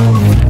Oh.